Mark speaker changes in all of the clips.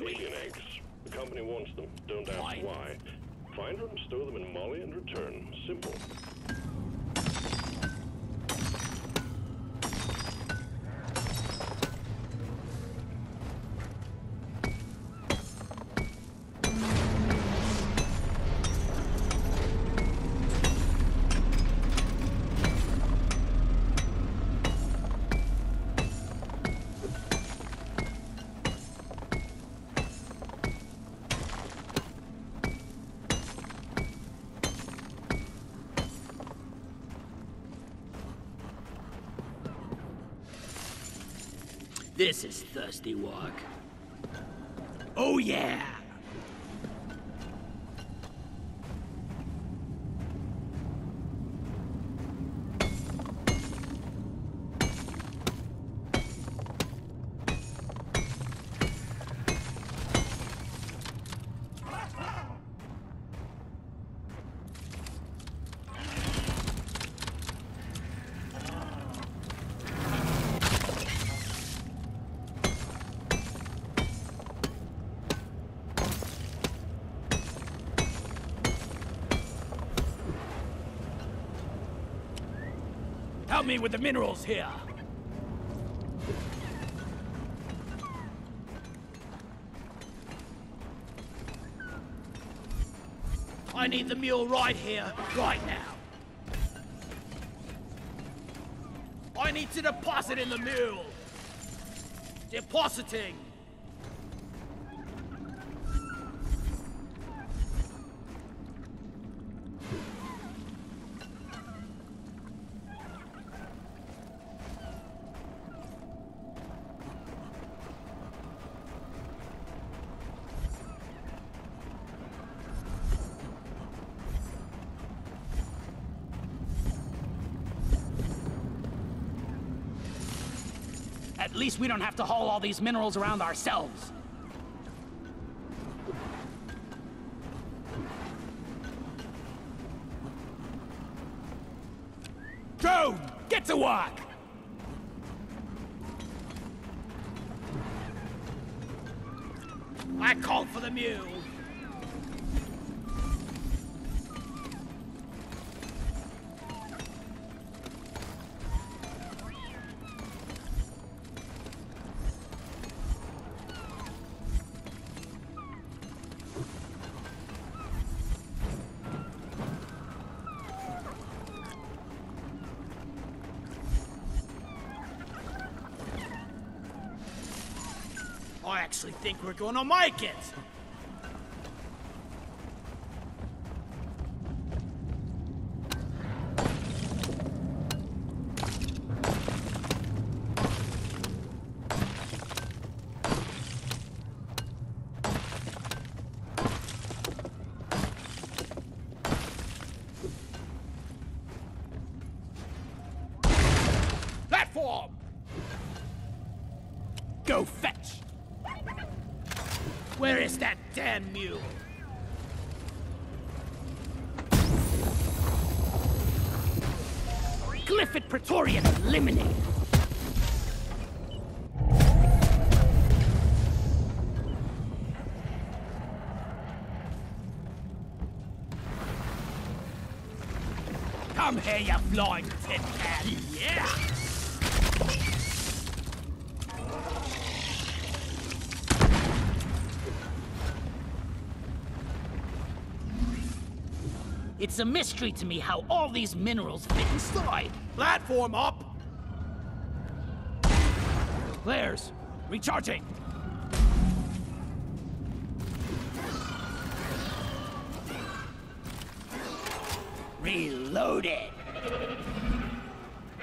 Speaker 1: alien eggs. The company wants them. Don't ask why. Find them, stow them in Molly, and return. Simple.
Speaker 2: This is thirsty work. Oh yeah! Help me with the minerals here. I need the mule right here, right now. I need to deposit in the mule. Depositing. At least we don't have to haul all these minerals around ourselves. I actually think we're gonna make it. Platform! Go fetch! Where is that damn mule? Glyphid Praetorian eliminated. Come here, you flying tin can! Yeah! It's a mystery to me how all these minerals fit inside. Platform up! Flares, recharging. Reloaded.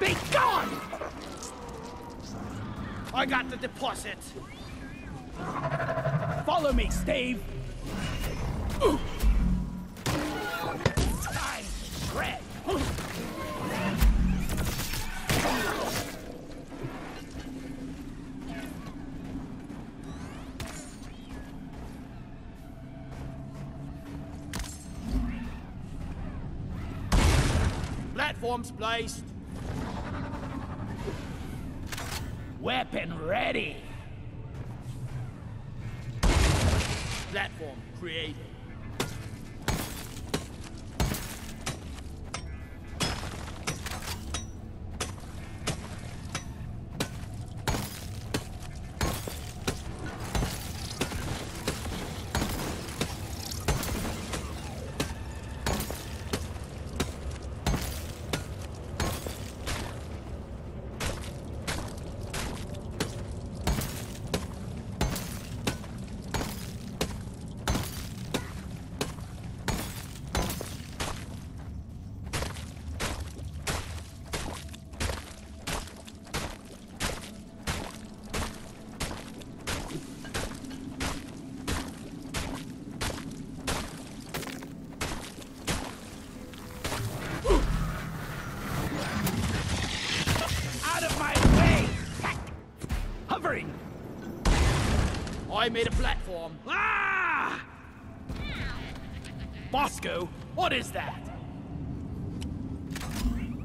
Speaker 2: Be gone! I got the deposit. Follow me, Steve. Ooh. Platforms placed. Weapon ready.
Speaker 3: I made a platform.
Speaker 2: Ah! Bosco, what is that?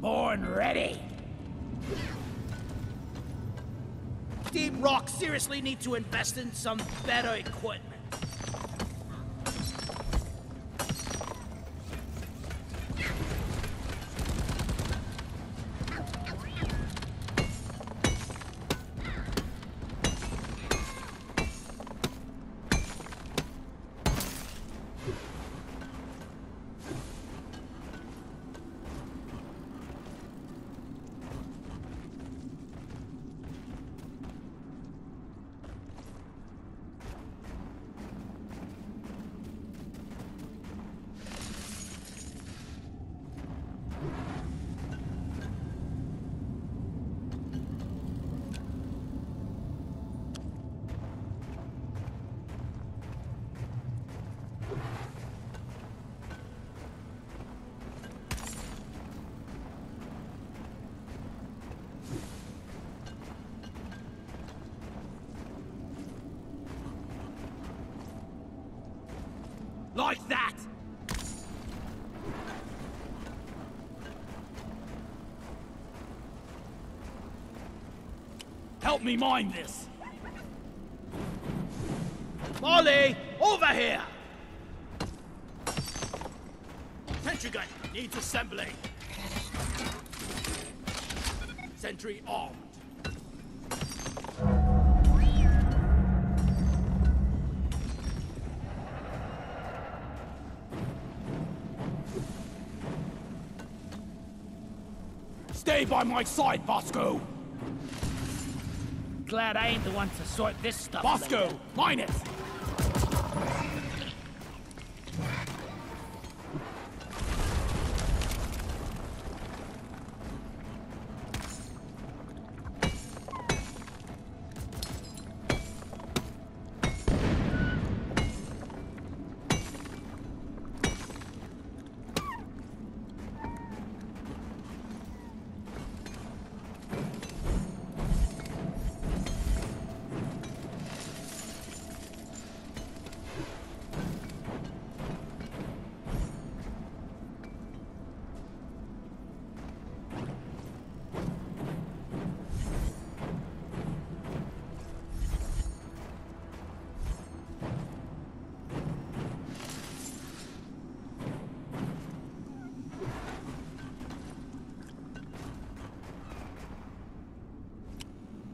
Speaker 2: Born ready.
Speaker 3: Deep Rock seriously need to invest in some better equipment.
Speaker 2: Like that! Help me mine this!
Speaker 3: Molly, over here! Sentry gun needs assembly. Sentry armed.
Speaker 2: Stay by my side, Bosco! Glad I ain't the one to sort this stuff
Speaker 3: Bosco,
Speaker 2: later.
Speaker 3: mine it!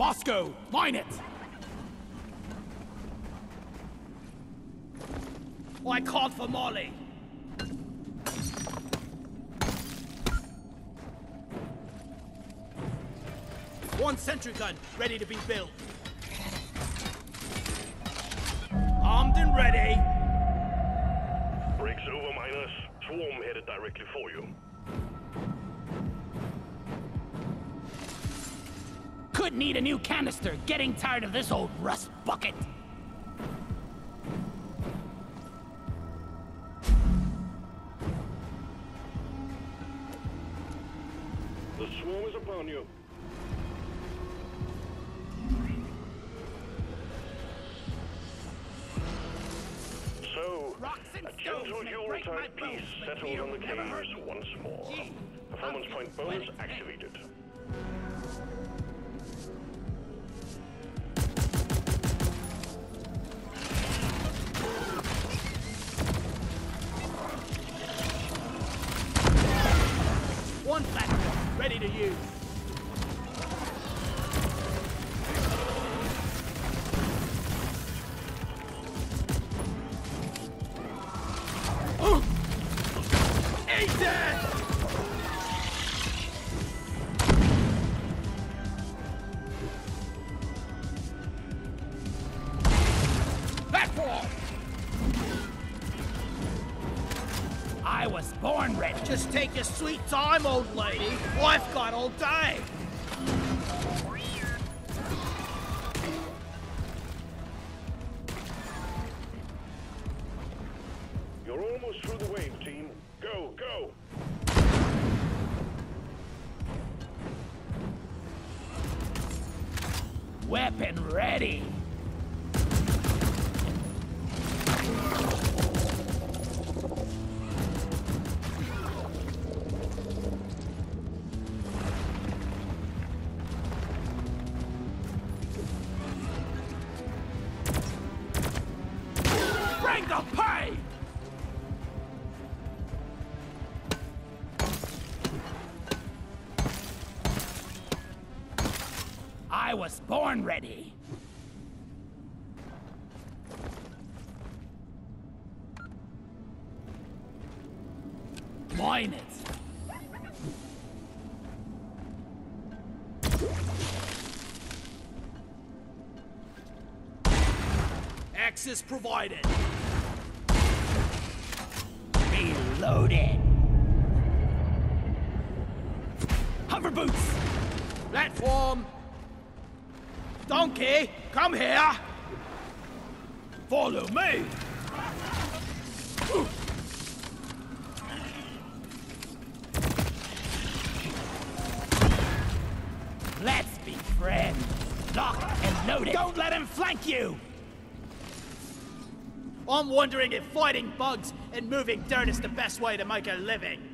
Speaker 2: Bosco, mine it!
Speaker 3: I called for Molly. One sentry gun ready to be built. Armed and ready.
Speaker 1: Breaks over, miners. Swarm headed directly for you.
Speaker 2: Could need a new canister. Getting tired of this old rust bucket.
Speaker 1: The swarm is upon you. So, a gentle
Speaker 2: may
Speaker 1: Yule
Speaker 2: break my
Speaker 1: type
Speaker 2: bones,
Speaker 1: peace settled on the caves once more. Performance point bonus activated.
Speaker 3: Time, old lady. I've got all day.
Speaker 1: You're almost through the wave, team. Go, go!
Speaker 2: Weapon ready. Born ready. Mine it.
Speaker 3: Access provided.
Speaker 2: Reloaded. Hover boots.
Speaker 3: Platform. Donkey, come here.
Speaker 2: Follow me. Let's be friends. Lock and loaded. Don't let him flank you.
Speaker 3: I'm wondering if fighting bugs and moving dirt is the best way to make a living.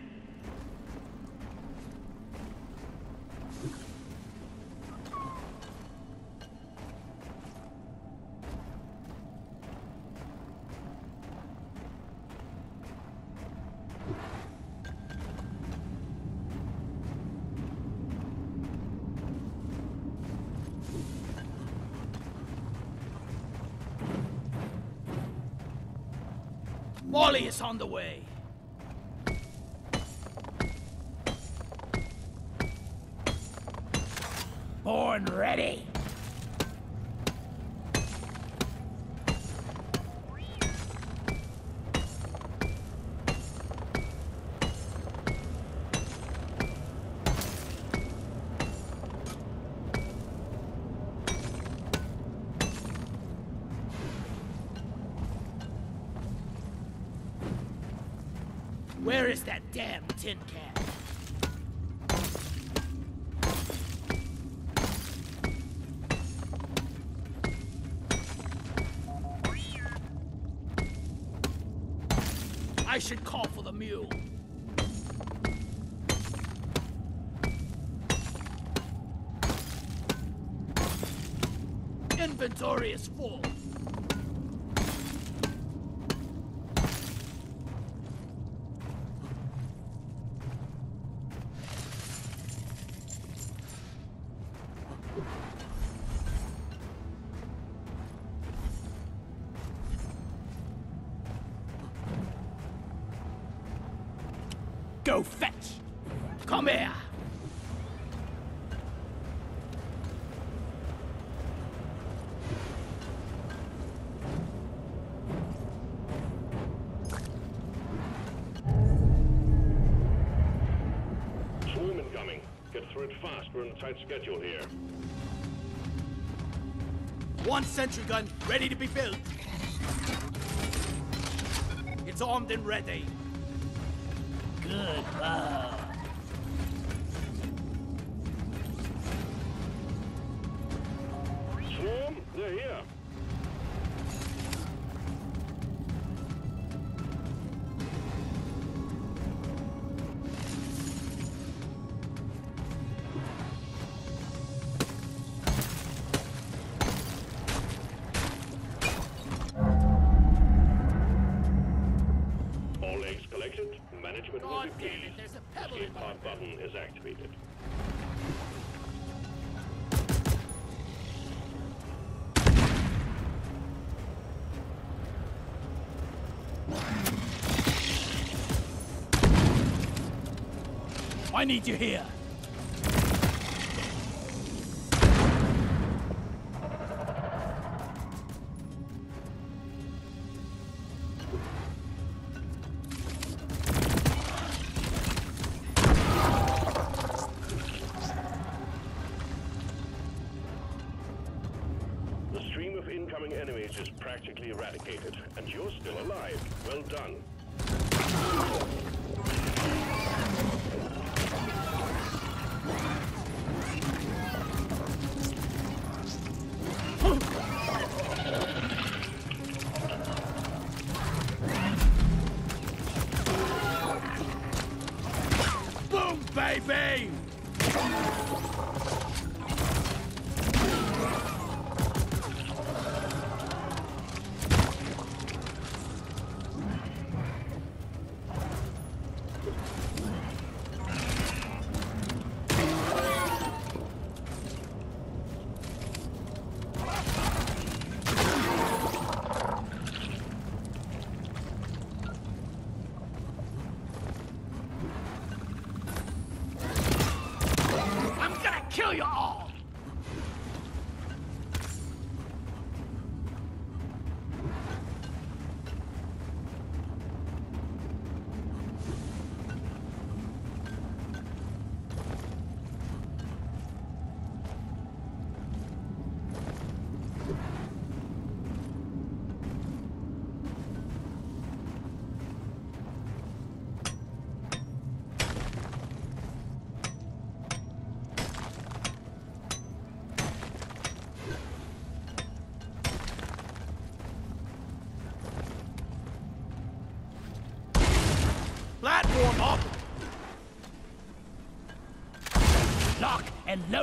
Speaker 3: Molly is on the way.
Speaker 2: Born ready.
Speaker 3: Where is that damn tin can? I should call for the mule. Inventory is full.
Speaker 2: Go fetch.
Speaker 3: Come here.
Speaker 1: Swarm incoming. Get through it fast. We're on a tight schedule here.
Speaker 3: One sentry gun ready to be built. It's armed and ready.
Speaker 2: Good
Speaker 1: uh,
Speaker 2: I need you here.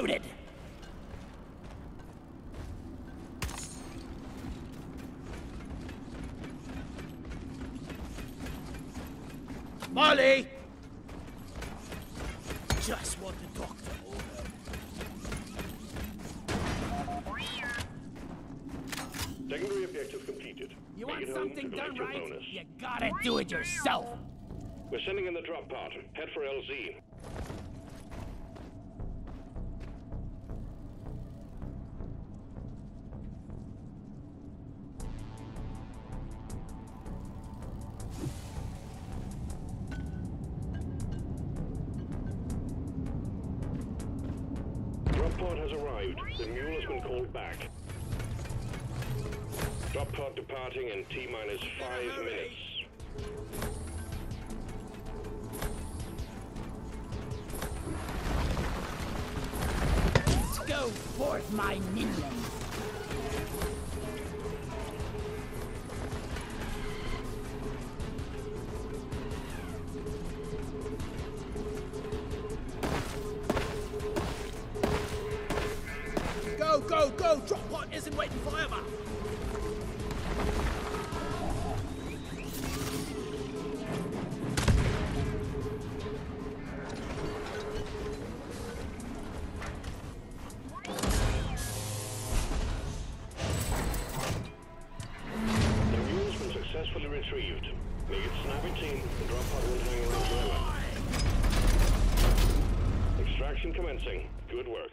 Speaker 2: Loaded.
Speaker 3: Molly! Just what the doctor ordered.
Speaker 1: Secondary objective completed.
Speaker 2: You
Speaker 1: Make
Speaker 2: want
Speaker 1: it home to
Speaker 2: something done right?
Speaker 1: bonus.
Speaker 2: You gotta do it yourself.
Speaker 1: We're sending in the drop pod. Head for LZ.
Speaker 2: My minion.
Speaker 1: Retrieved. Make it snappy team. The drop pod won't hang around forever. Extraction commencing. Good work.